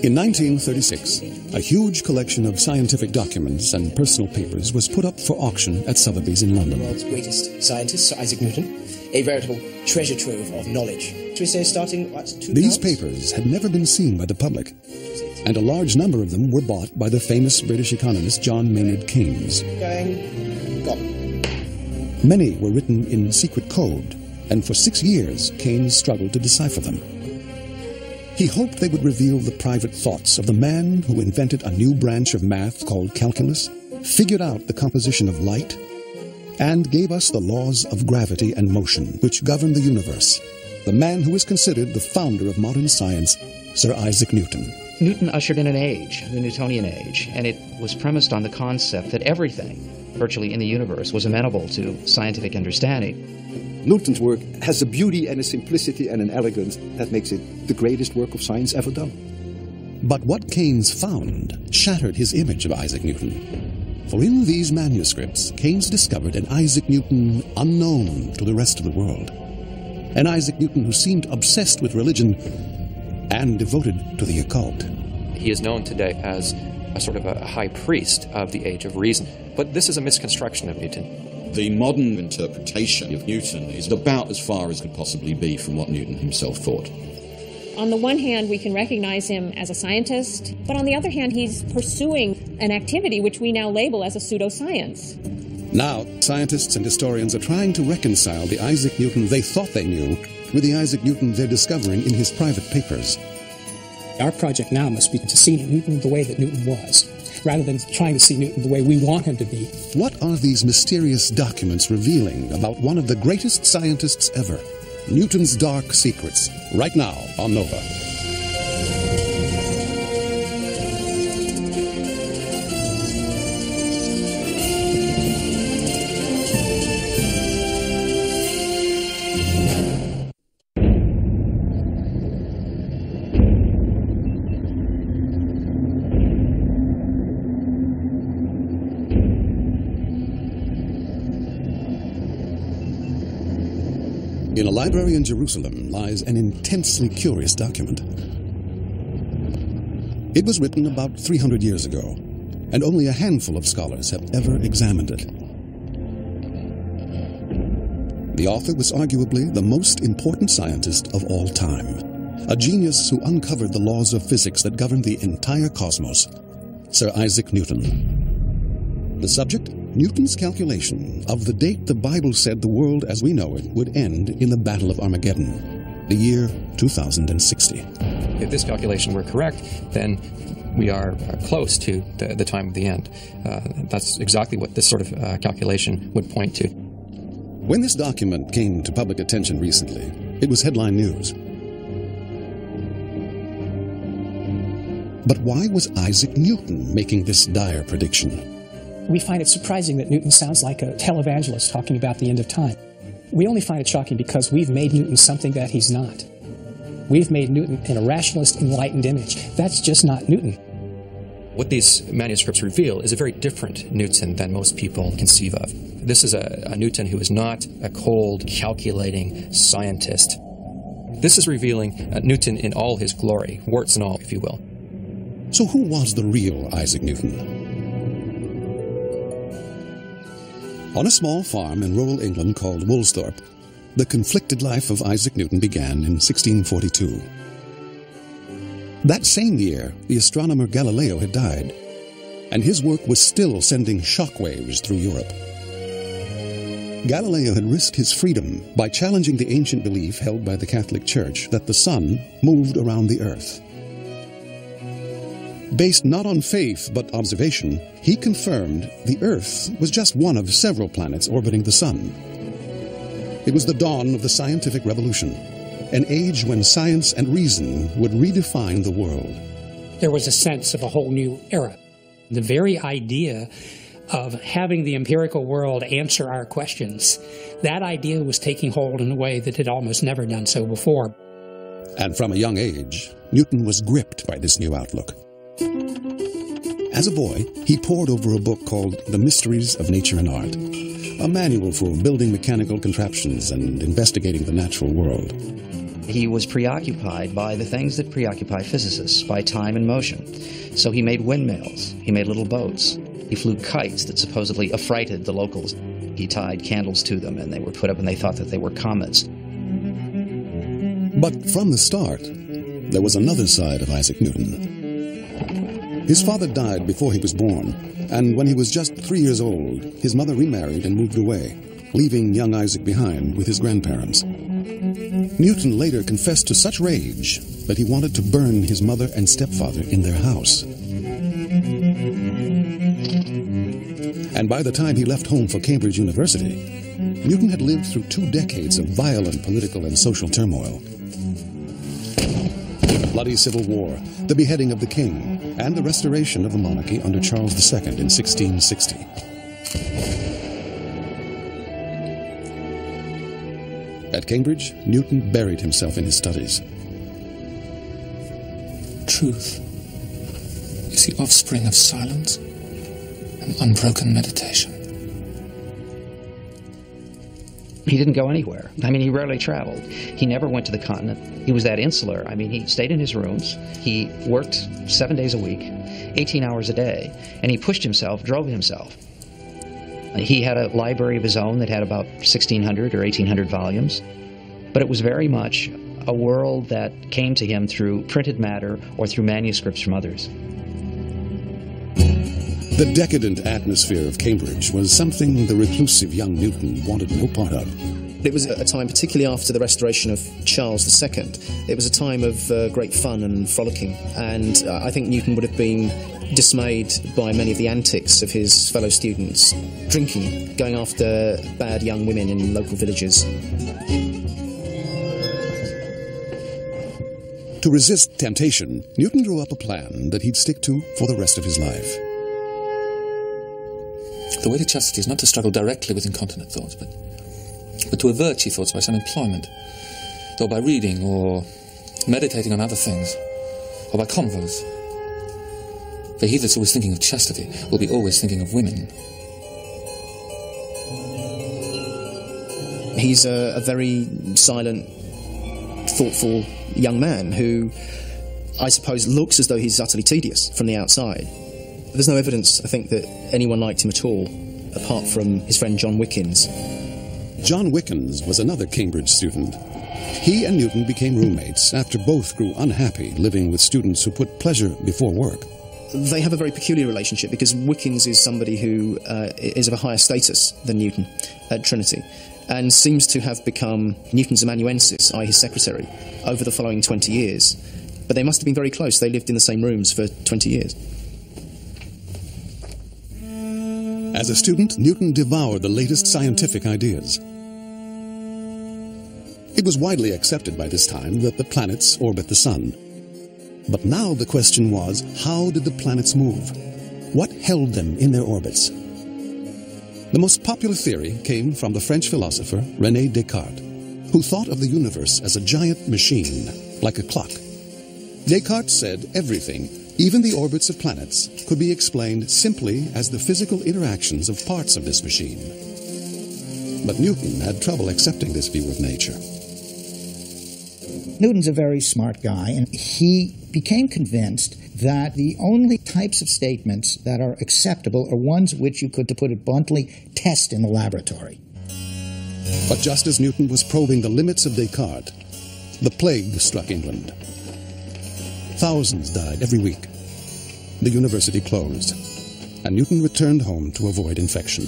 In 1936, a huge collection of scientific documents and personal papers was put up for auction at Sotheby's in London. The world's greatest scientist, Sir Isaac Newton, a veritable treasure trove of knowledge. Should we say starting at two These papers had never been seen by the public, and a large number of them were bought by the famous British economist John Maynard Keynes. Going, gone. Many were written in secret code, and for six years Keynes struggled to decipher them. He hoped they would reveal the private thoughts of the man who invented a new branch of math called calculus, figured out the composition of light, and gave us the laws of gravity and motion which govern the universe. The man who is considered the founder of modern science, Sir Isaac Newton. Newton ushered in an age, the Newtonian age, and it was premised on the concept that everything, virtually in the universe, was amenable to scientific understanding. Newton's work has a beauty and a simplicity and an elegance that makes it the greatest work of science ever done. But what Keynes found shattered his image of Isaac Newton. For in these manuscripts, Keynes discovered an Isaac Newton unknown to the rest of the world. An Isaac Newton who seemed obsessed with religion and devoted to the occult. He is known today as a sort of a high priest of the age of reason. But this is a misconstruction of Newton. The modern interpretation of Newton is about as far as could possibly be from what Newton himself thought. On the one hand, we can recognize him as a scientist, but on the other hand, he's pursuing an activity which we now label as a pseudoscience. Now, scientists and historians are trying to reconcile the Isaac Newton they thought they knew with the Isaac Newton they're discovering in his private papers. Our project now must be to see Newton the way that Newton was, rather than trying to see Newton the way we want him to be. What are these mysterious documents revealing about one of the greatest scientists ever? Newton's Dark Secrets, right now on Nova. Library in Jerusalem lies an intensely curious document. It was written about 300 years ago, and only a handful of scholars have ever examined it. The author was arguably the most important scientist of all time, a genius who uncovered the laws of physics that govern the entire cosmos, Sir Isaac Newton. The subject? Newton's calculation of the date the Bible said the world as we know it would end in the Battle of Armageddon, the year 2060. If this calculation were correct, then we are close to the, the time of the end. Uh, that's exactly what this sort of uh, calculation would point to. When this document came to public attention recently, it was headline news. But why was Isaac Newton making this dire prediction? We find it surprising that Newton sounds like a televangelist talking about the end of time. We only find it shocking because we've made Newton something that he's not. We've made Newton an irrationalist, enlightened image. That's just not Newton. What these manuscripts reveal is a very different Newton than most people conceive of. This is a, a Newton who is not a cold, calculating scientist. This is revealing uh, Newton in all his glory, warts and all, if you will. So, who was the real Isaac Newton? On a small farm in rural England called Woolsthorpe, the conflicted life of Isaac Newton began in 1642. That same year, the astronomer Galileo had died, and his work was still sending shockwaves through Europe. Galileo had risked his freedom by challenging the ancient belief held by the Catholic Church that the sun moved around the earth. Based not on faith but observation, he confirmed the Earth was just one of several planets orbiting the Sun. It was the dawn of the scientific revolution, an age when science and reason would redefine the world. There was a sense of a whole new era. The very idea of having the empirical world answer our questions, that idea was taking hold in a way that had almost never done so before. And from a young age, Newton was gripped by this new outlook. As a boy, he pored over a book called The Mysteries of Nature and Art, a manual for building mechanical contraptions and investigating the natural world. He was preoccupied by the things that preoccupy physicists, by time and motion. So he made windmills, he made little boats, he flew kites that supposedly affrighted the locals. He tied candles to them and they were put up and they thought that they were comets. But from the start, there was another side of Isaac Newton. His father died before he was born, and when he was just three years old, his mother remarried and moved away, leaving young Isaac behind with his grandparents. Newton later confessed to such rage that he wanted to burn his mother and stepfather in their house. And by the time he left home for Cambridge University, Newton had lived through two decades of violent political and social turmoil. Bloody civil war, the beheading of the king, and the restoration of the monarchy under Charles II in 1660. At Cambridge, Newton buried himself in his studies. Truth is the offspring of silence and unbroken meditation. He didn't go anywhere. I mean, he rarely traveled. He never went to the continent. He was that insular. I mean, he stayed in his rooms. He worked seven days a week, 18 hours a day, and he pushed himself, drove himself. He had a library of his own that had about 1,600 or 1,800 volumes, but it was very much a world that came to him through printed matter or through manuscripts from others. The decadent atmosphere of Cambridge was something the reclusive young Newton wanted no part of. It was a time, particularly after the restoration of Charles II, it was a time of uh, great fun and frolicking. And uh, I think Newton would have been dismayed by many of the antics of his fellow students drinking, going after bad young women in local villages. To resist temptation, Newton drew up a plan that he'd stick to for the rest of his life. The way to chastity is not to struggle directly with incontinent thoughts, but, but to avert ye thoughts by some employment, or by reading, or meditating on other things, or by converse. For he that's always thinking of chastity will be always thinking of women. He's a, a very silent, thoughtful young man who I suppose looks as though he's utterly tedious from the outside. There's no evidence, I think, that anyone liked him at all, apart from his friend John Wickins. John Wickins was another Cambridge student. He and Newton became roommates after both grew unhappy living with students who put pleasure before work. They have a very peculiar relationship because Wickins is somebody who uh, is of a higher status than Newton at Trinity and seems to have become Newton's amanuensis, i.e., his secretary, over the following 20 years. But they must have been very close. They lived in the same rooms for 20 years. As a student, Newton devoured the latest scientific ideas. It was widely accepted by this time that the planets orbit the Sun. But now the question was how did the planets move? What held them in their orbits? The most popular theory came from the French philosopher Rene Descartes, who thought of the universe as a giant machine, like a clock. Descartes said everything, even the orbits of planets, could be explained simply as the physical interactions of parts of this machine. But Newton had trouble accepting this view of nature. Newton's a very smart guy, and he became convinced that the only types of statements that are acceptable are ones which you could, to put it bluntly, test in the laboratory. But just as Newton was probing the limits of Descartes, the plague struck England. Thousands died every week. The university closed, and Newton returned home to avoid infection.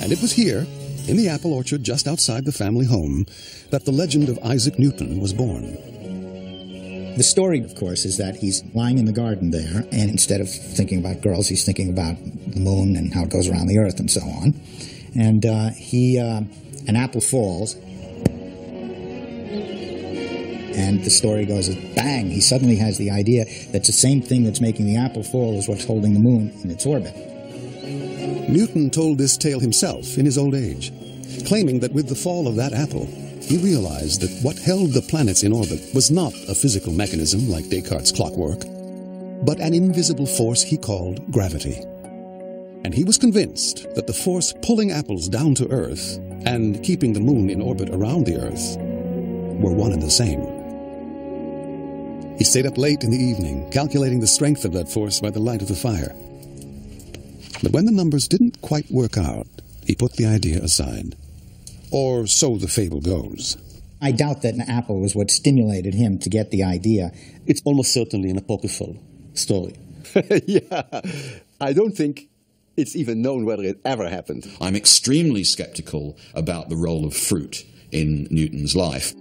And it was here, in the apple orchard just outside the family home, that the legend of Isaac Newton was born. The story, of course, is that he's lying in the garden there, and instead of thinking about girls, he's thinking about the moon and how it goes around the earth and so on. And uh, he, uh, an apple falls, and the story goes bang, he suddenly has the idea that the same thing that's making the apple fall is what's holding the moon in its orbit. Newton told this tale himself in his old age, claiming that with the fall of that apple, he realized that what held the planets in orbit was not a physical mechanism like Descartes' clockwork, but an invisible force he called gravity. And he was convinced that the force pulling apples down to Earth and keeping the moon in orbit around the Earth were one and the same. He stayed up late in the evening, calculating the strength of that force by the light of the fire. But when the numbers didn't quite work out, he put the idea aside. Or so the fable goes. I doubt that an apple was what stimulated him to get the idea. It's almost certainly an apocryphal story. yeah, I don't think it's even known whether it ever happened. I'm extremely skeptical about the role of fruit in Newton's life.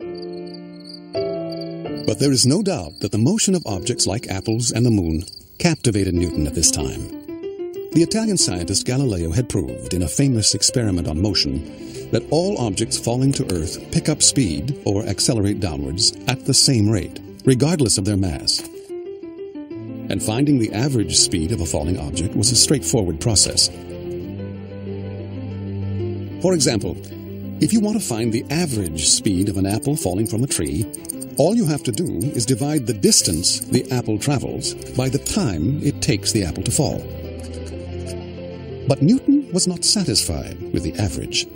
But there is no doubt that the motion of objects like apples and the moon captivated Newton at this time. The Italian scientist Galileo had proved in a famous experiment on motion that all objects falling to Earth pick up speed or accelerate downwards at the same rate, regardless of their mass. And finding the average speed of a falling object was a straightforward process. For example, if you want to find the average speed of an apple falling from a tree, all you have to do is divide the distance the apple travels by the time it takes the apple to fall. But Newton was not satisfied with the average.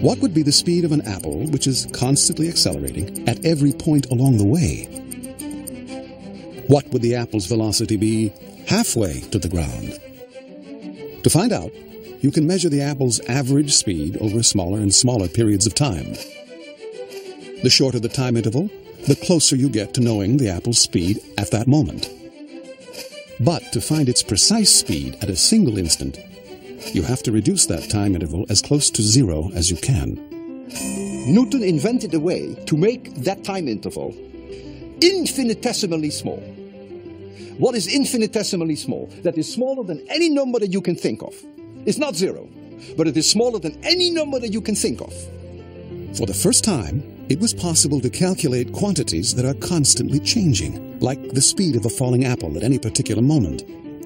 What would be the speed of an apple which is constantly accelerating at every point along the way? What would the apple's velocity be halfway to the ground? To find out, you can measure the apple's average speed over smaller and smaller periods of time. The shorter the time interval, the closer you get to knowing the apple's speed at that moment. But to find its precise speed at a single instant, you have to reduce that time interval as close to zero as you can. Newton invented a way to make that time interval infinitesimally small. What is infinitesimally small? That is smaller than any number that you can think of. It's not zero, but it is smaller than any number that you can think of. For the first time, it was possible to calculate quantities that are constantly changing, like the speed of a falling apple at any particular moment,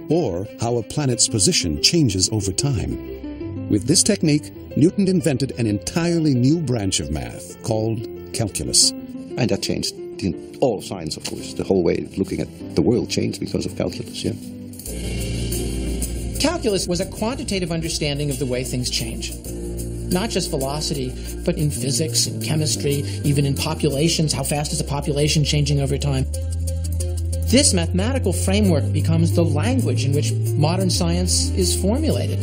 or how a planet's position changes over time. With this technique, Newton invented an entirely new branch of math called calculus. And that changed all science, of course. The whole way of looking at the world changed because of calculus, yeah. Calculus was a quantitative understanding of the way things change. Not just velocity, but in physics, in chemistry, even in populations. How fast is a population changing over time? This mathematical framework becomes the language in which modern science is formulated.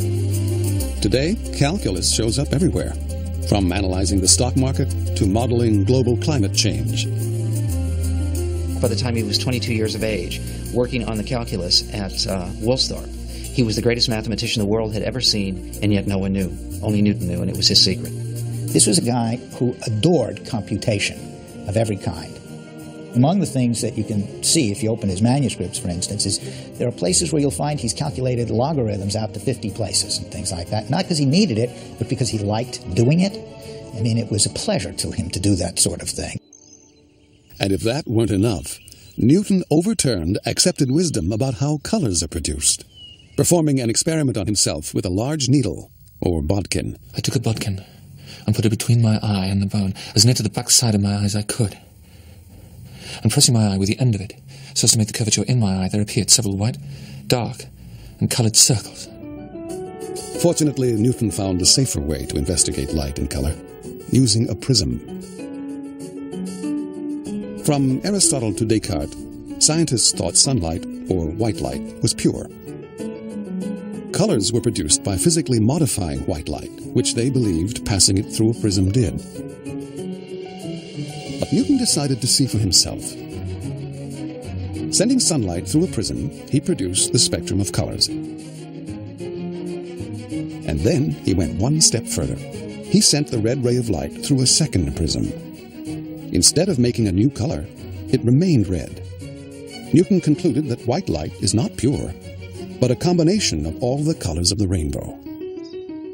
Today, calculus shows up everywhere, from analyzing the stock market to modeling global climate change. By the time he was 22 years of age, working on the calculus at uh, Woolsthorpe, he was the greatest mathematician the world had ever seen, and yet no one knew. Only Newton knew, and it was his secret. This was a guy who adored computation of every kind. Among the things that you can see if you open his manuscripts, for instance, is there are places where you'll find he's calculated logarithms out to 50 places and things like that. Not because he needed it, but because he liked doing it. I mean, it was a pleasure to him to do that sort of thing. And if that weren't enough, Newton overturned accepted wisdom about how colors are produced, performing an experiment on himself with a large needle, or bodkin. I took a bodkin and put it between my eye and the bone, as near to the back side of my eye as I could. And pressing my eye with the end of it, so as to make the curvature in my eye, there appeared several white, dark, and coloured circles. Fortunately, Newton found a safer way to investigate light and color, using a prism. From Aristotle to Descartes, scientists thought sunlight, or white light, was pure. Colors were produced by physically modifying white light, which they believed passing it through a prism did. But Newton decided to see for himself. Sending sunlight through a prism, he produced the spectrum of colors. And then he went one step further. He sent the red ray of light through a second prism. Instead of making a new color, it remained red. Newton concluded that white light is not pure, but a combination of all the colors of the rainbow.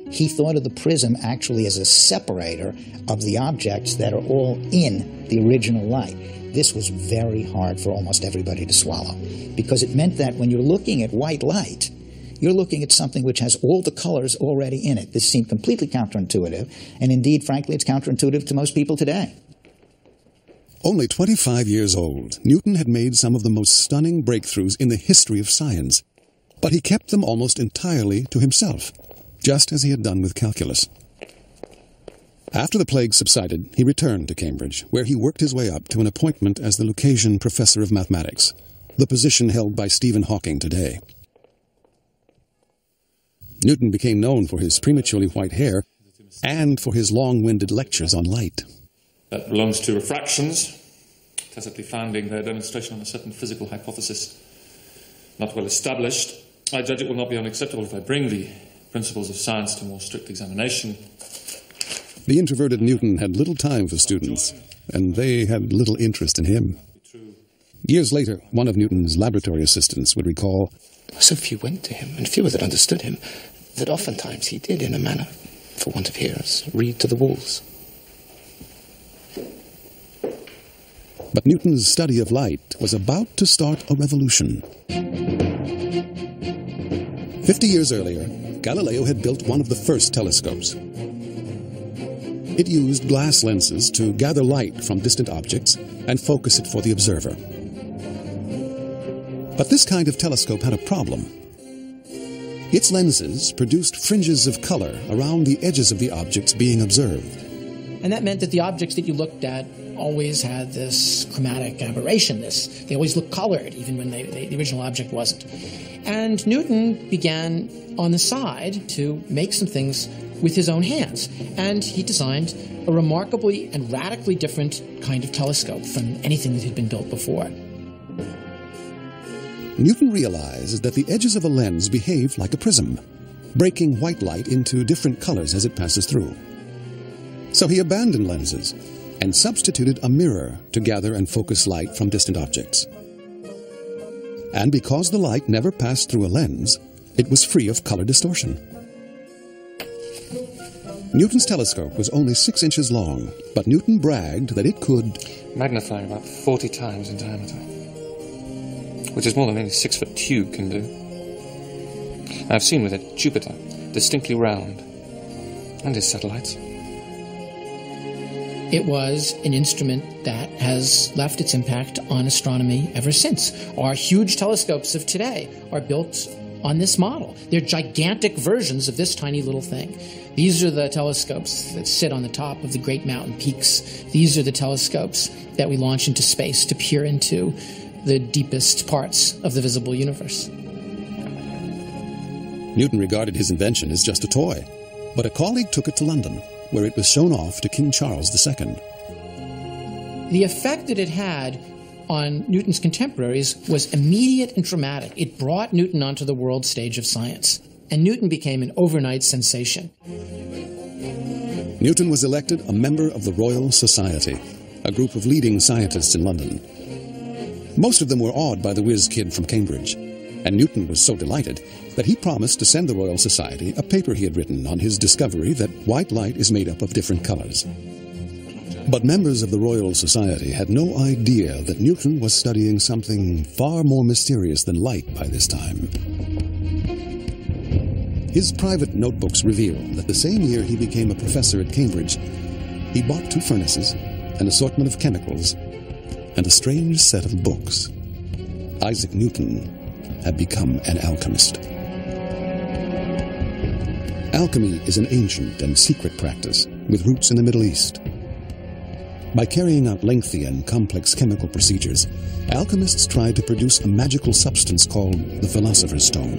He thought of the prism actually as a separator of the objects that are all in the original light. This was very hard for almost everybody to swallow because it meant that when you're looking at white light, you're looking at something which has all the colors already in it. This seemed completely counterintuitive, and indeed, frankly, it's counterintuitive to most people today. Only 25 years old, Newton had made some of the most stunning breakthroughs in the history of science, but he kept them almost entirely to himself. just as he had done with calculus. After the plague subsided, he returned to Cambridge, where he worked his way up to an appointment as the Lucasian Professor of Mathematics, the position held by Stephen Hawking today. Newton became known for his prematurely white hair and for his long winded lectures on light. That belongs to refractions, tacitly founding their demonstration on a certain physical hypothesis not well established. I judge it will not be unacceptable if I bring the principles of science to more strict examination. The introverted Newton had little time for students, and they had little interest in him. Years later, one of Newton's laboratory assistants would recall So few went to him, and fewer that understood him, that oftentimes he did, in a manner, for want of hearers, read to the walls. But Newton's study of light was about to start a revolution. Fifty years earlier, Galileo had built one of the first telescopes. It used glass lenses to gather light from distant objects and focus it for the observer. But this kind of telescope had a problem. Its lenses produced fringes of color around the edges of the objects being observed. And that meant that the objects that you looked at always had this chromatic aberration. This they always looked colored, even when they, they, the original object wasn't. And Newton began on the side to make some things with his own hands, and he designed a remarkably and radically different kind of telescope from anything that had been built before. Newton realized that the edges of a lens behave like a prism, breaking white light into different colors as it passes through. So he abandoned lenses and substituted a mirror to gather and focus light from distant objects. And because the light never passed through a lens, it was free of color distortion. Newton's telescope was only six inches long, but Newton bragged that it could magnify about 40 times in diameter, which is more than any six foot tube can do. I've seen with it Jupiter, distinctly round, and his satellites. It was an instrument that has left its impact on astronomy ever since. Our huge telescopes of today are built on this model. They're gigantic versions of this tiny little thing. These are the telescopes that sit on the top of the great mountain peaks. These are the telescopes that we launch into space to peer into the deepest parts of the visible universe. Newton regarded his invention as just a toy, but a colleague took it to London, where it was shown off to King Charles II. The effect that it had on Newton's contemporaries was immediate and dramatic. It brought Newton onto the world stage of science, and Newton became an overnight sensation. Newton was elected a member of the Royal Society, a group of leading scientists in London. Most of them were awed by the whiz kid from Cambridge, and Newton was so delighted that he promised to send the Royal Society a paper he had written on his discovery that white light is made up of different colors. But members of the Royal Society had no idea that Newton was studying something far more mysterious than light by this time. His private notebooks reveal that the same year he became a professor at Cambridge, he bought two furnaces, an assortment of chemicals, and a strange set of books. Isaac Newton had become an alchemist. Alchemy is an ancient and secret practice with roots in the Middle East. By carrying out lengthy and complex chemical procedures, alchemists tried to produce a magical substance called the Philosopher's Stone.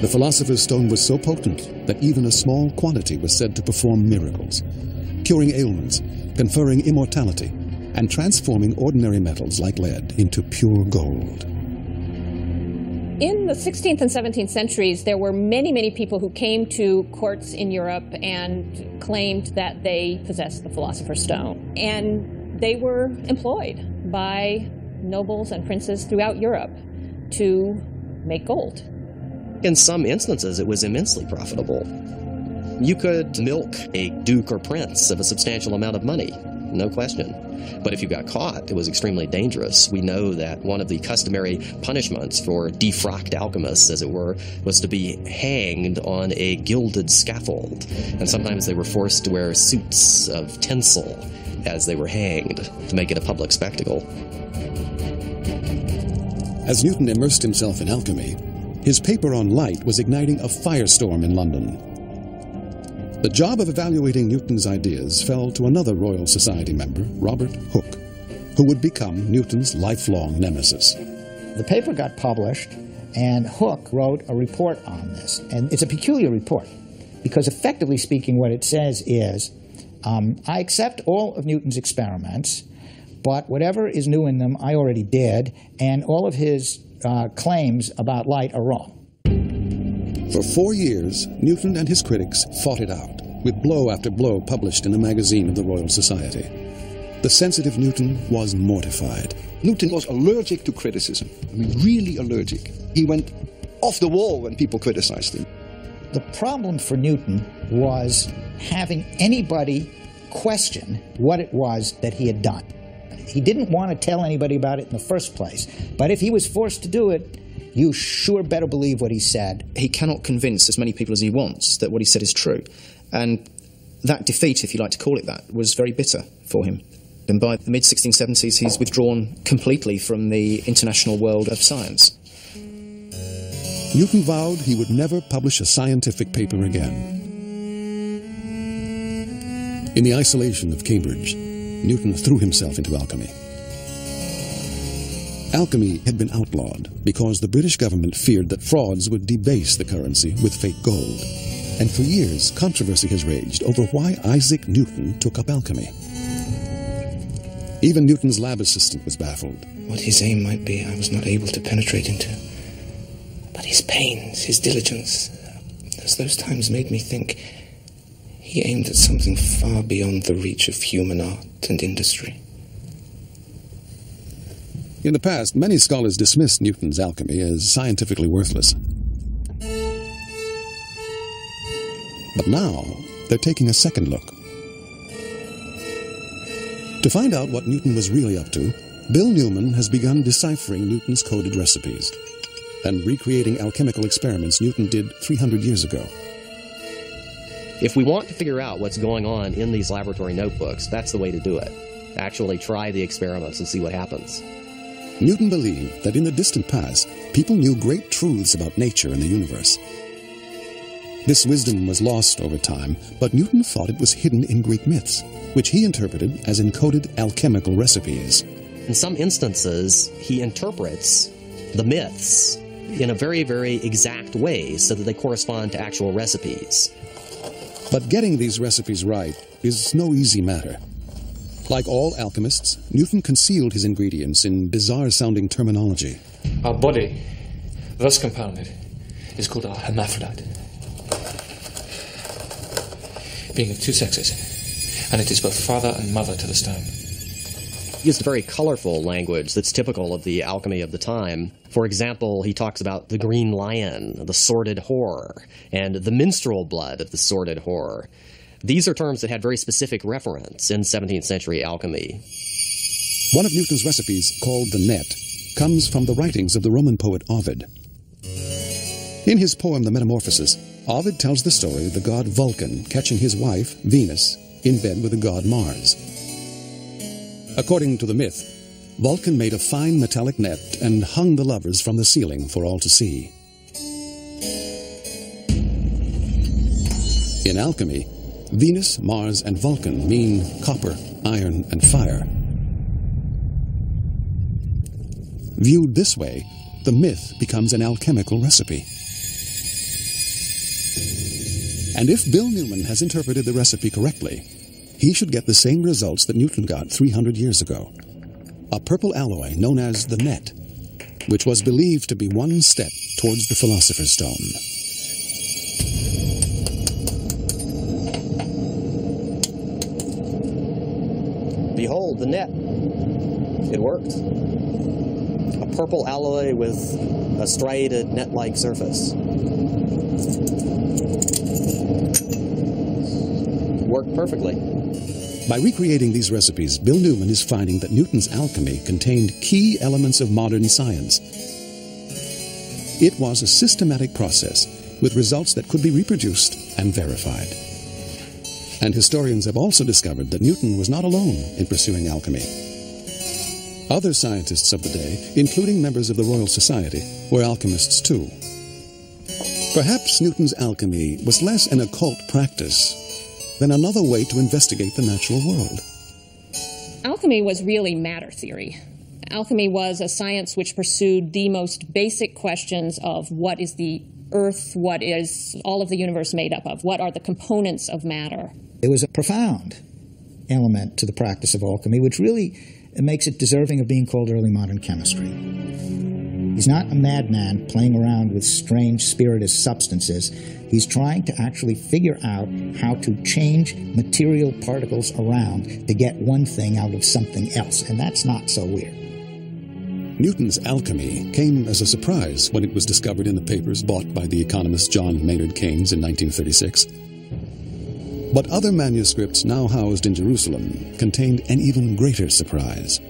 The Philosopher's Stone was so potent that even a small quantity was said to perform miracles, curing ailments, conferring immortality, and transforming ordinary metals like lead into pure gold. In the 16th and 17th centuries, there were many, many people who came to courts in Europe and claimed that they possessed the Philosopher's Stone. And they were employed by nobles and princes throughout Europe to make gold. In some instances, it was immensely profitable. You could milk a duke or prince of a substantial amount of money, no question. But if you got caught, it was extremely dangerous. We know that one of the customary punishments for defrocked alchemists, as it were, was to be hanged on a gilded scaffold. And sometimes they were forced to wear suits of tinsel as they were hanged to make it a public spectacle. As Newton immersed himself in alchemy, his paper on light was igniting a firestorm in London. The job of evaluating Newton's ideas fell to another Royal Society member, Robert Hooke, who would become Newton's lifelong nemesis. The paper got published, and Hooke wrote a report on this. And it's a peculiar report because, effectively speaking, what it says is um, I accept all of Newton's experiments, but whatever is new in them, I already did, and all of his uh, claims about light are wrong. For four years, Newton and his critics fought it out, with blow after blow published in a magazine of the Royal Society. The sensitive Newton was mortified. Newton was allergic to criticism. I mean, really allergic. He went off the wall when people criticized him. The problem for Newton was having anybody question what it was that he had done. He didn't want to tell anybody about it in the first place, but if he was forced to do it, you sure better believe what he said. He cannot convince as many people as he wants that what he said is true. And that defeat, if you like to call it that, was very bitter for him. And by the mid 1670s, he's withdrawn completely from the international world of science. Newton vowed he would never publish a scientific paper again. In the isolation of Cambridge, Newton threw himself into alchemy. Alchemy had been outlawed because the British government feared that frauds would debase the currency with fake gold. And for years, controversy has raged over why Isaac Newton took up alchemy. Even Newton's lab assistant was baffled. What his aim might be, I was not able to penetrate into. But his pains, his diligence, as those times made me think, he aimed at something far beyond the reach of human art and industry. In the past, many scholars dismissed Newton's alchemy as scientifically worthless. But now, they're taking a second look. To find out what Newton was really up to, Bill Newman has begun deciphering Newton's coded recipes and recreating alchemical experiments Newton did 300 years ago. If we want to figure out what's going on in these laboratory notebooks, that's the way to do it. Actually try the experiments and see what happens. Newton believed that in the distant past, people knew great truths about nature and the universe. This wisdom was lost over time, but Newton thought it was hidden in Greek myths, which he interpreted as encoded alchemical recipes. In some instances, he interprets the myths in a very, very exact way so that they correspond to actual recipes. But getting these recipes right is no easy matter. Like all alchemists, Newton concealed his ingredients in bizarre sounding terminology. Our body, thus compounded, is called a hermaphrodite, being of two sexes, and it is both father and mother to the stone. He used very colorful language that's typical of the alchemy of the time. For example, he talks about the green lion, the sordid whore, and the menstrual blood of the sordid whore. These are terms that had very specific reference in 17th century alchemy. One of Newton's recipes, called the net, comes from the writings of the Roman poet Ovid. In his poem The Metamorphosis, Ovid tells the story of the god Vulcan catching his wife, Venus, in bed with the god Mars. According to the myth, Vulcan made a fine metallic net and hung the lovers from the ceiling for all to see. In alchemy, Venus, Mars, and Vulcan mean copper, iron, and fire. Viewed this way, the myth becomes an alchemical recipe. And if Bill Newman has interpreted the recipe correctly, he should get the same results that Newton got 300 years ago. A purple alloy known as the net, which was believed to be one step towards the Philosopher's Stone. Behold the net. It worked. A purple alloy with a striated net like surface. Worked perfectly. By recreating these recipes, Bill Newman is finding that Newton's alchemy contained key elements of modern science. It was a systematic process with results that could be reproduced and verified. And historians have also discovered that Newton was not alone in pursuing alchemy. Other scientists of the day, including members of the Royal Society, were alchemists too. Perhaps Newton's alchemy was less an occult practice than another way to investigate the natural world. Alchemy was really matter theory. Alchemy was a science which pursued the most basic questions of what is the earth, what is all of the universe made up of, what are the components of matter. It was a profound element to the practice of alchemy, which really makes it deserving of being called early modern chemistry. He's not a madman playing around with strange spirituous substances. He's trying to actually figure out how to change material particles around to get one thing out of something else, and that's not so weird. Newton's alchemy came as a surprise when it was discovered in the papers bought by the economist John Maynard Keynes in 1936. But other manuscripts now housed in Jerusalem contained an even greater surprise.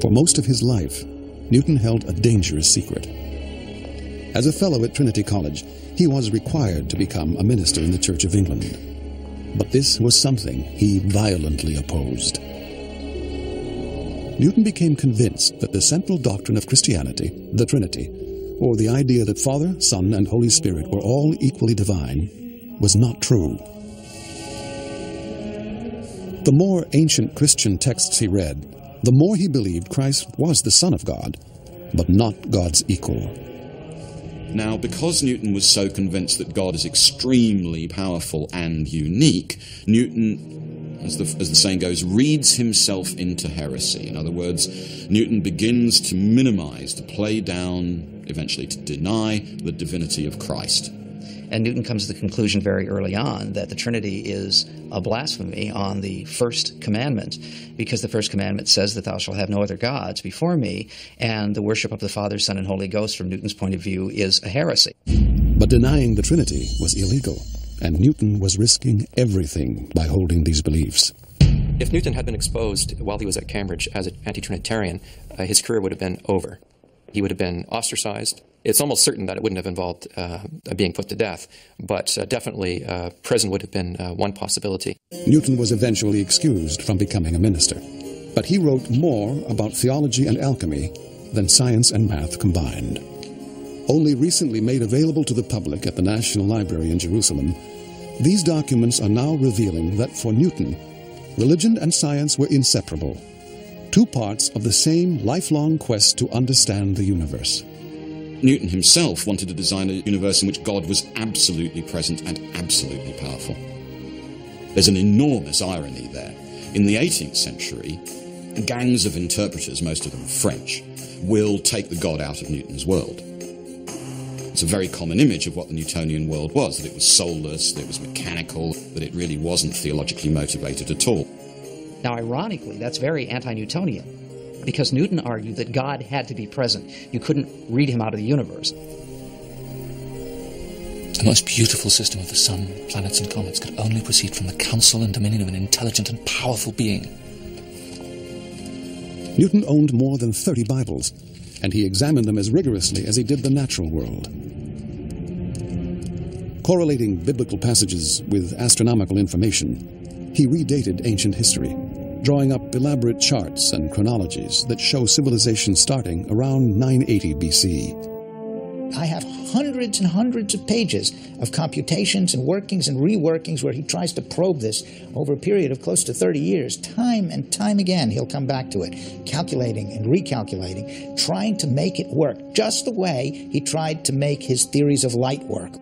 For most of his life, Newton held a dangerous secret. As a fellow at Trinity College, he was required to become a minister in the Church of England. But this was something he violently opposed. Newton became convinced that the central doctrine of Christianity, the Trinity, or the idea that Father, Son, and Holy Spirit were all equally divine, was not true. The more ancient Christian texts he read, the more he believed Christ was the Son of God, but not God's equal. Now, because Newton was so convinced that God is extremely powerful and unique, Newton, as the, as the saying goes, reads himself into heresy. In other words, Newton begins to minimize, to play down, eventually to deny the divinity of Christ. And Newton comes to the conclusion very early on that the Trinity is a blasphemy on the first commandment, because the first commandment says that thou shalt have no other gods before me, and the worship of the Father, Son, and Holy Ghost, from Newton's point of view, is a heresy. But denying the Trinity was illegal, and Newton was risking everything by holding these beliefs. If Newton had been exposed while he was at Cambridge as an anti Trinitarian, uh, his career would have been over. He would have been ostracized. It's almost certain that it wouldn't have involved uh, being put to death, but uh, definitely uh, prison would have been uh, one possibility. Newton was eventually excused from becoming a minister, but he wrote more about theology and alchemy than science and math combined. Only recently made available to the public at the National Library in Jerusalem, these documents are now revealing that for Newton, religion and science were inseparable, two parts of the same lifelong quest to understand the universe. Newton himself wanted to design a universe in which God was absolutely present and absolutely powerful. There's an enormous irony there. In the 18th century, gangs of interpreters, most of them French, will take the God out of Newton's world. It's a very common image of what the Newtonian world was that it was soulless, that it was mechanical, that it really wasn't theologically motivated at all. Now, ironically, that's very anti Newtonian because Newton argued that God had to be present. You couldn't read him out of the universe. The most beautiful system of the sun, planets, and comets could only proceed from the counsel and dominion of an intelligent and powerful being. Newton owned more than 30 Bibles, and he examined them as rigorously as he did the natural world. Correlating biblical passages with astronomical information, he redated ancient history drawing up elaborate charts and chronologies that show civilization starting around 980 BC. I have hundreds and hundreds of pages of computations and workings and reworkings where he tries to probe this over a period of close to 30 years. Time and time again, he'll come back to it, calculating and recalculating, trying to make it work just the way he tried to make his theories of light work.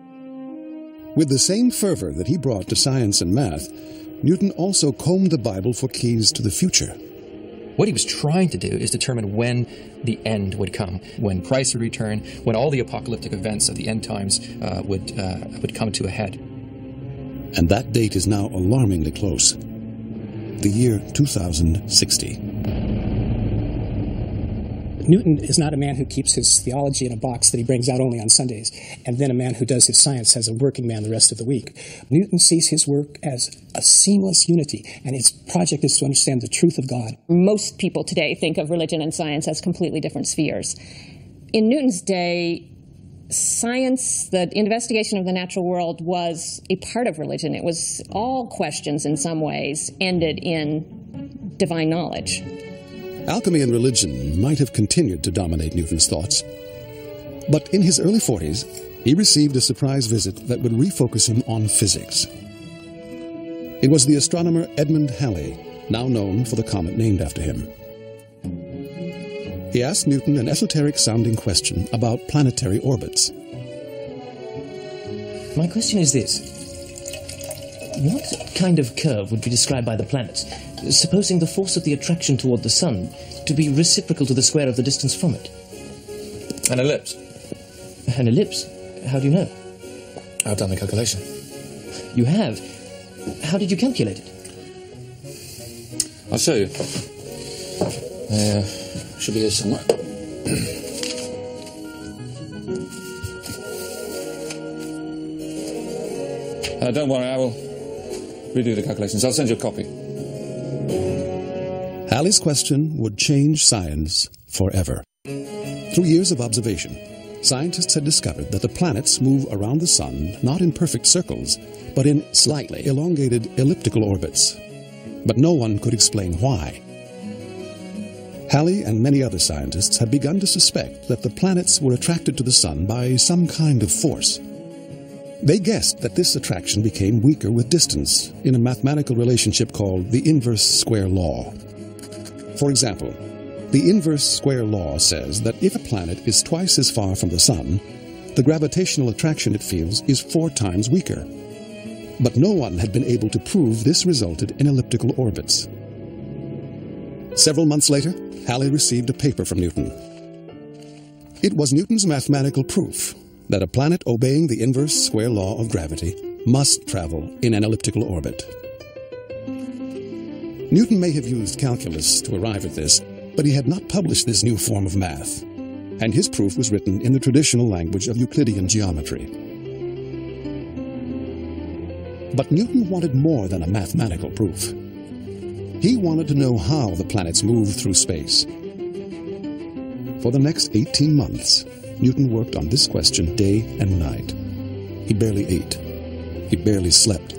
With the same fervor that he brought to science and math, Newton also combed the Bible for keys to the future. What he was trying to do is determine when the end would come, when Christ would return, when all the apocalyptic events of the end times uh, would, uh, would come to a head. And that date is now alarmingly close the year 2060. Newton is not a man who keeps his theology in a box that he brings out only on Sundays, and then a man who does his science as a working man the rest of the week. Newton sees his work as a seamless unity, and his project is to understand the truth of God. Most people today think of religion and science as completely different spheres. In Newton's day, science, the investigation of the natural world, was a part of religion. It was all questions, in some ways, ended in divine knowledge. Alchemy and religion might have continued to dominate Newton's thoughts. But in his early 40s, he received a surprise visit that would refocus him on physics. It was the astronomer Edmund Halley, now known for the comet named after him. He asked Newton an esoteric sounding question about planetary orbits. My question is this What kind of curve would be described by the planets, supposing the force of the attraction toward the Sun to be reciprocal to the square of the distance from it? An ellipse. An ellipse? How do you know? I've done the calculation. You have? How did you calculate it? I'll show you. There should be here somewhere. uh, don't worry, I will redo the calculations. I'll send you a copy. Halley's question would change science forever. Through years of observation, scientists had discovered that the planets move around the Sun not in perfect circles, but in slightly elongated elliptical orbits. But no one could explain why. Halley and many other scientists had begun to suspect that the planets were attracted to the Sun by some kind of force. They guessed that this attraction became weaker with distance in a mathematical relationship called the inverse square law. For example, the inverse square law says that if a planet is twice as far from the Sun, the gravitational attraction it feels is four times weaker. But no one had been able to prove this resulted in elliptical orbits. Several months later, Halley received a paper from Newton. It was Newton's mathematical proof that a planet obeying the inverse square law of gravity must travel in an elliptical orbit. Newton may have used calculus to arrive at this, but he had not published this new form of math, and his proof was written in the traditional language of Euclidean geometry. But Newton wanted more than a mathematical proof. He wanted to know how the planets move through space. For the next 18 months, Newton worked on this question day and night. He barely ate, he barely slept,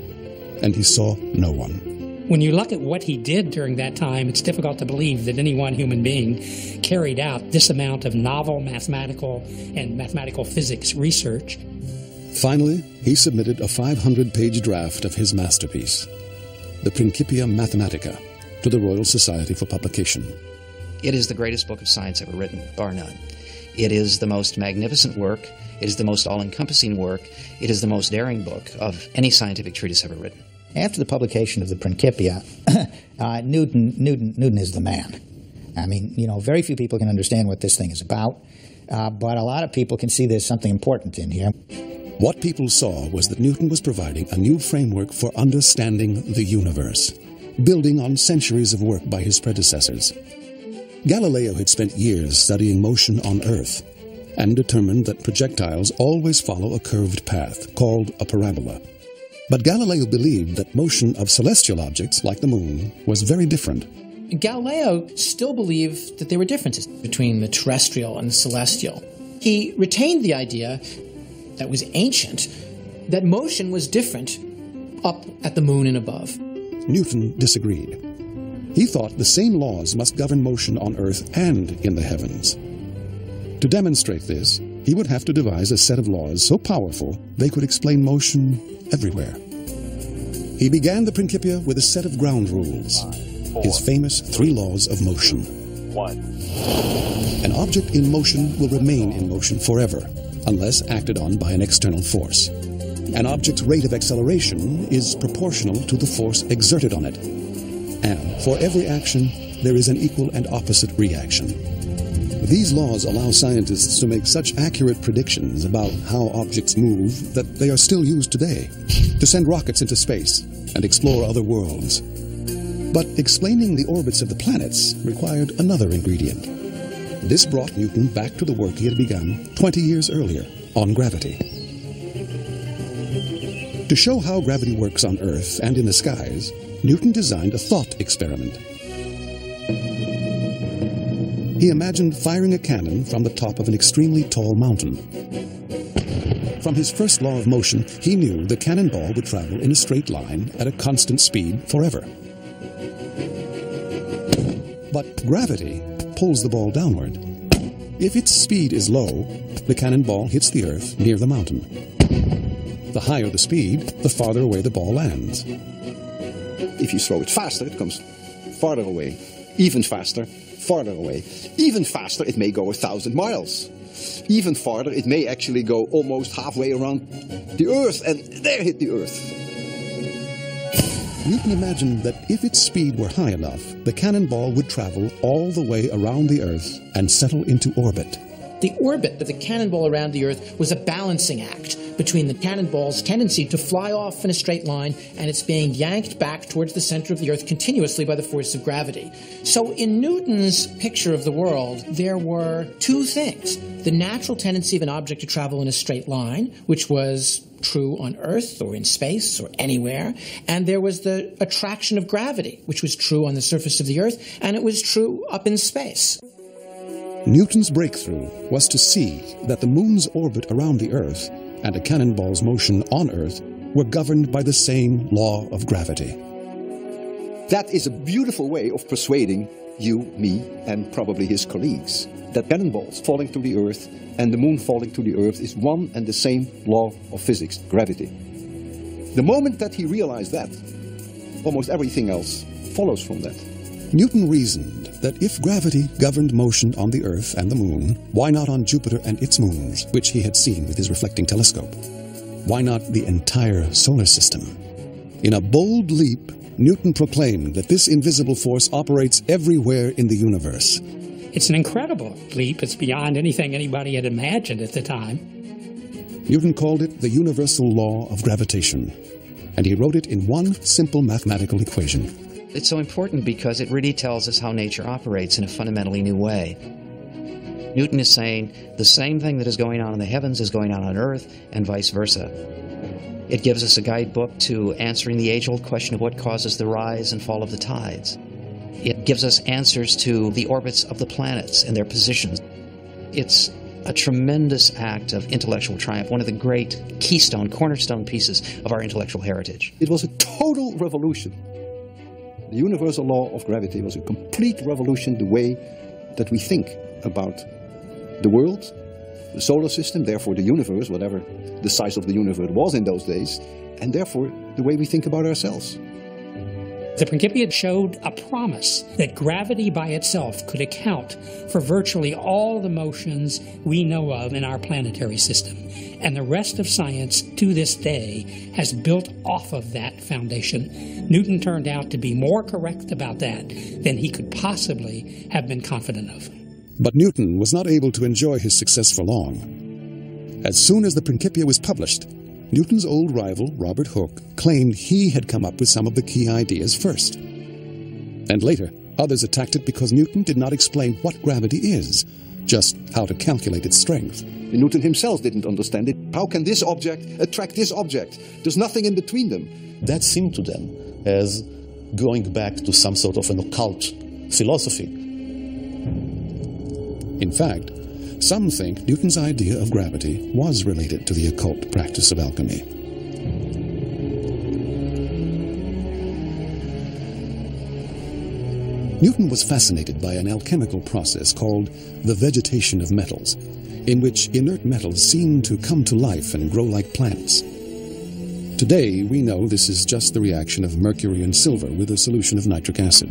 and he saw no one. When you look at what he did during that time, it's difficult to believe that any one human being carried out this amount of novel mathematical and mathematical physics research. Finally, he submitted a 500 page draft of his masterpiece, the Principia Mathematica, to the Royal Society for publication. It is the greatest book of science ever written, bar none. It is the most magnificent work. It is the most all encompassing work. It is the most daring book of any scientific treatise ever written. After the publication of the Principia, uh, Newton, Newton, Newton is the man. I mean, you know, very few people can understand what this thing is about, uh, but a lot of people can see there's something important in here. What people saw was that Newton was providing a new framework for understanding the universe, building on centuries of work by his predecessors. Galileo had spent years studying motion on Earth and determined that projectiles always follow a curved path, called a parabola. But Galileo believed that motion of celestial objects, like the moon, was very different. Galileo still believed that there were differences between the terrestrial and the celestial. He retained the idea that was ancient that motion was different up at the moon and above. Newton disagreed. He thought the same laws must govern motion on Earth and in the heavens. To demonstrate this, he would have to devise a set of laws so powerful they could explain motion everywhere. He began the Principia with a set of ground rules, his famous three laws of motion. One. An object in motion will remain in motion forever unless acted on by an external force. An object's rate of acceleration is proportional to the force exerted on it. And for every action, there is an equal and opposite reaction. These laws allow scientists to make such accurate predictions about how objects move that they are still used today to send rockets into space and explore other worlds. But explaining the orbits of the planets required another ingredient. This brought Newton back to the work he had begun 20 years earlier on gravity. To show how gravity works on Earth and in the skies, Newton designed a thought experiment. He imagined firing a cannon from the top of an extremely tall mountain. From his first law of motion, he knew the cannonball would travel in a straight line at a constant speed forever. But gravity pulls the ball downward. If its speed is low, the cannonball hits the earth near the mountain. The higher the speed, the farther away the ball lands. If you throw it faster, it comes farther away. Even faster, farther away. Even faster, it may go a thousand miles. Even farther, it may actually go almost halfway around the Earth and there hit the Earth. Newton imagined that if its speed were high enough, the cannonball would travel all the way around the Earth and settle into orbit. The orbit of the cannonball around the Earth was a balancing act between the cannonball's tendency to fly off in a straight line and its being yanked back towards the center of the Earth continuously by the force of gravity. So, in Newton's picture of the world, there were two things the natural tendency of an object to travel in a straight line, which was true on Earth or in space or anywhere, and there was the attraction of gravity, which was true on the surface of the Earth, and it was true up in space. Newton's breakthrough was to see that the moon's orbit around the Earth and a cannonball's motion on Earth were governed by the same law of gravity. That is a beautiful way of persuading you, me, and probably his colleagues that cannonballs falling to the Earth and the moon falling to the Earth is one and the same law of physics, gravity. The moment that he realized that, almost everything else follows from that. Newton reasoned that if gravity governed motion on the Earth and the Moon, why not on Jupiter and its moons, which he had seen with his reflecting telescope? Why not the entire solar system? In a bold leap, Newton proclaimed that this invisible force operates everywhere in the universe. It's an incredible leap. It's beyond anything anybody had imagined at the time. Newton called it the universal law of gravitation, and he wrote it in one simple mathematical equation. It's so important because it really tells us how nature operates in a fundamentally new way. Newton is saying the same thing that is going on in the heavens is going on on earth, and vice versa. It gives us a guidebook to answering the age old question of what causes the rise and fall of the tides. It gives us answers to the orbits of the planets and their positions. It's a tremendous act of intellectual triumph, one of the great keystone, cornerstone pieces of our intellectual heritage. It was a total revolution. The universal law of gravity was a complete revolution the way that we think about the world, the solar system, therefore the universe, whatever the size of the universe was in those days, and therefore the way we think about ourselves. The Principia showed a promise that gravity by itself could account for virtually all the motions we know of in our planetary system. And the rest of science to this day has built off of that foundation. Newton turned out to be more correct about that than he could possibly have been confident of. But Newton was not able to enjoy his success for long. As soon as the Principia was published, Newton's old rival, Robert Hooke, claimed he had come up with some of the key ideas first. And later, others attacked it because Newton did not explain what gravity is, just how to calculate its strength. Newton himself didn't understand it. How can this object attract this object? There's nothing in between them. That seemed to them as going back to some sort of an occult philosophy. In fact, some think Newton's idea of gravity was related to the occult practice of alchemy. Newton was fascinated by an alchemical process called the vegetation of metals, in which inert metals seem to come to life and grow like plants. Today, we know this is just the reaction of mercury and silver with a solution of nitric acid.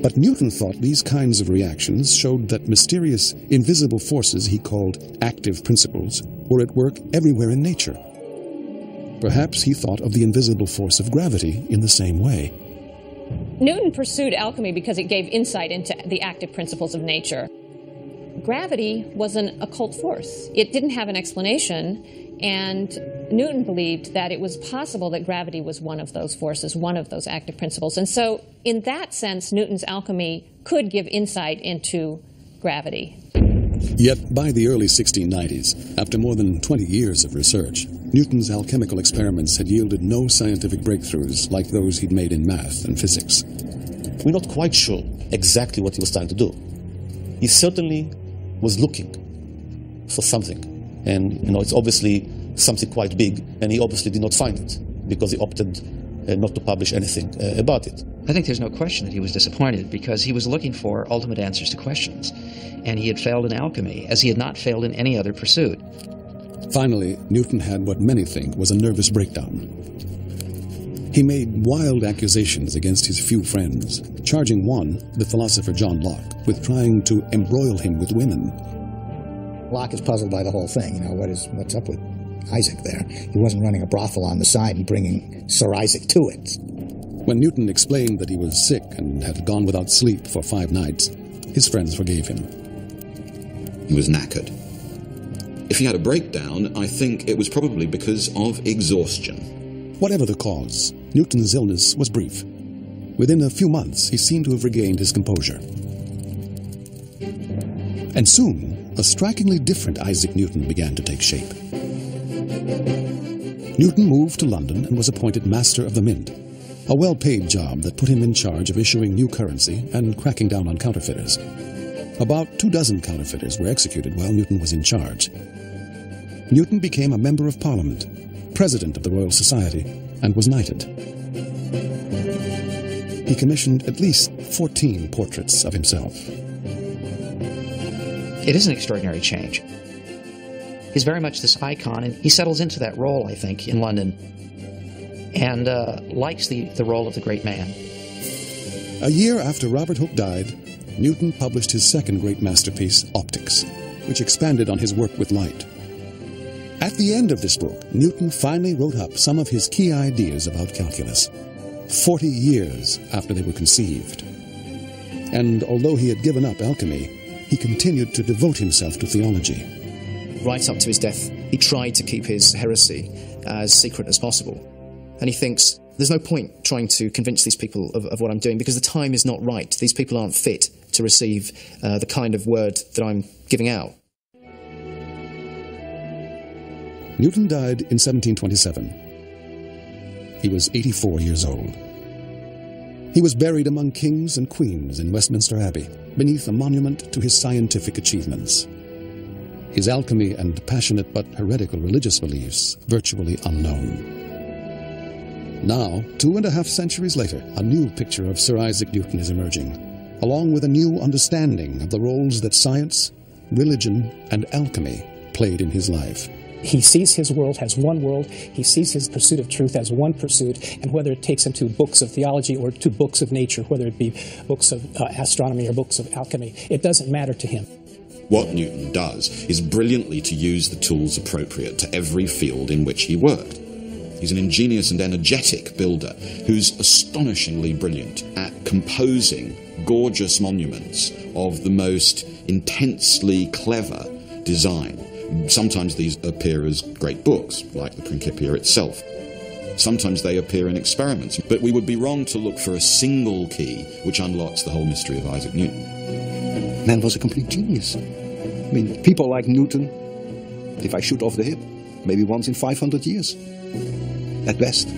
But Newton thought these kinds of reactions showed that mysterious, invisible forces he called active principles were at work everywhere in nature. Perhaps he thought of the invisible force of gravity in the same way. Newton pursued alchemy because it gave insight into the active principles of nature. Gravity was an occult force. It didn't have an explanation, and Newton believed that it was possible that gravity was one of those forces, one of those active principles. And so, in that sense, Newton's alchemy could give insight into gravity. Yet, by the early 1690s, after more than 20 years of research, Newton's alchemical experiments had yielded no scientific breakthroughs like those he'd made in math and physics. We're not quite sure exactly what he was trying to do. He certainly was looking for something. And, you know, it's obviously something quite big, and he obviously did not find it because he opted uh, not to publish anything uh, about it. I think there's no question that he was disappointed because he was looking for ultimate answers to questions. And he had failed in alchemy, as he had not failed in any other pursuit. Finally, Newton had what many think was a nervous breakdown. He made wild accusations against his few friends, charging one, the philosopher John Locke, with trying to embroil him with women. Locke is puzzled by the whole thing. You know, what is what's up with Isaac there? He wasn't running a brothel on the side and bringing Sir Isaac to it. When Newton explained that he was sick and had gone without sleep for five nights, his friends forgave him. He was knackered. If he had a breakdown, I think it was probably because of exhaustion. Whatever the cause, Newton's illness was brief. Within a few months, he seemed to have regained his composure. And soon, a strikingly different Isaac Newton began to take shape. Newton moved to London and was appointed Master of the Mint, a well paid job that put him in charge of issuing new currency and cracking down on counterfeiters. About two dozen counterfeiters were executed while Newton was in charge. Newton became a Member of Parliament, President of the Royal Society, and was knighted. He commissioned at least 14 portraits of himself. It is an extraordinary change. He's very much this icon, and he settles into that role, I think, in London, and uh, likes the, the role of the great man. A year after Robert Hooke died, Newton published his second great masterpiece, Opticks, which expanded on his work with light. At the end of this book, Newton finally wrote up some of his key ideas about calculus, 40 years after they were conceived. And although he had given up alchemy, he continued to devote himself to theology. Right up to his death, he tried to keep his heresy as secret as possible. And he thinks there's no point trying to convince these people of, of what I'm doing because the time is not right. These people aren't fit to receive uh, the kind of word that I'm giving out. Newton died in 1727. He was 84 years old. He was buried among kings and queens in Westminster Abbey, beneath a monument to his scientific achievements. His alchemy and passionate but heretical religious beliefs virtually unknown. Now, two and a half centuries later, a new picture of Sir Isaac Newton is emerging, along with a new understanding of the roles that science, religion, and alchemy played in his life. He sees his world as one world. He sees his pursuit of truth as one pursuit. And whether it takes him to books of theology or to books of nature, whether it be books of uh, astronomy or books of alchemy, it doesn't matter to him. What Newton does is brilliantly to use the tools appropriate to every field in which he worked. He's an ingenious and energetic builder who's astonishingly brilliant at composing gorgeous monuments of the most intensely clever design. Sometimes these appear as great books, like the Principia itself. Sometimes they appear in experiments, but we would be wrong to look for a single key which unlocks the whole mystery of Isaac Newton. Man was a complete genius. I mean, people like Newton, if I shoot off the hip, maybe once in 500 years, at best.